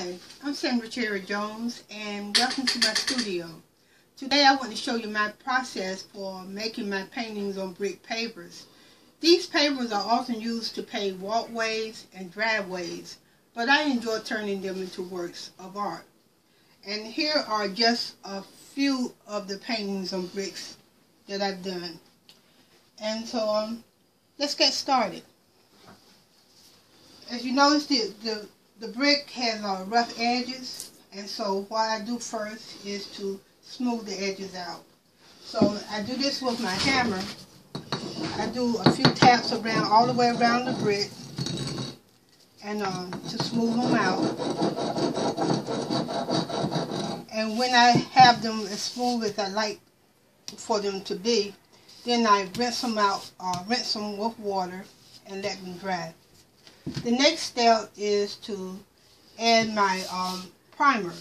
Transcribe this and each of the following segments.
Hi, I'm Sandra Cherry Jones and welcome to my studio. Today I want to show you my process for making my paintings on brick pavers. These pavers are often used to pave walkways and driveways, but I enjoy turning them into works of art. And here are just a few of the paintings on bricks that I've done. And so um, let's get started. As you notice, the, the the brick has uh, rough edges and so what I do first is to smooth the edges out. So I do this with my hammer. I do a few taps around all the way around the brick and um, to smooth them out. And when I have them as smooth as I like for them to be, then I rinse them out, uh, rinse them with water and let them dry. The next step is to add my um, primer.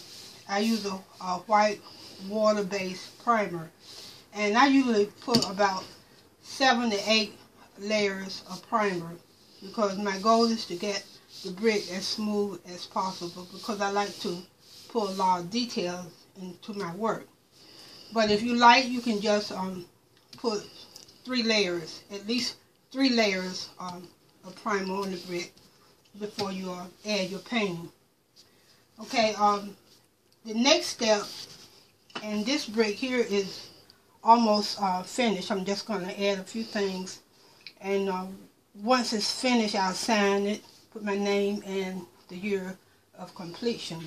I use a, a white water-based primer. And I usually put about seven to eight layers of primer because my goal is to get the brick as smooth as possible because I like to put a lot of details into my work. But if you like, you can just um, put three layers, at least three layers um, of primer on the brick before you uh, add your painting. Okay, um, the next step, and this brick here is almost uh, finished. I'm just going to add a few things. And uh, once it's finished, I'll sign it, put my name and the year of completion.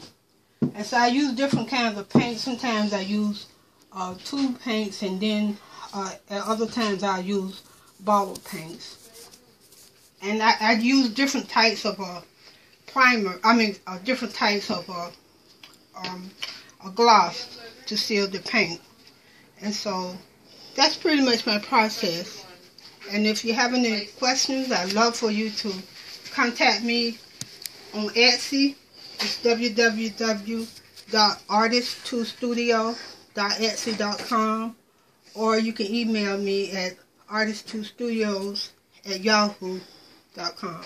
And so I use different kinds of paint. Sometimes I use uh, tube paints and then uh, at other times I use bottle paints. And I, I use different types of uh, primer, I mean uh, different types of uh, um, a gloss to seal the paint. And so that's pretty much my process. And if you have any questions, I'd love for you to contact me on Etsy. It's www.artist2studio.etsy.com or you can email me at artist2studios at yahoo.com www.thebrandonbrown.com.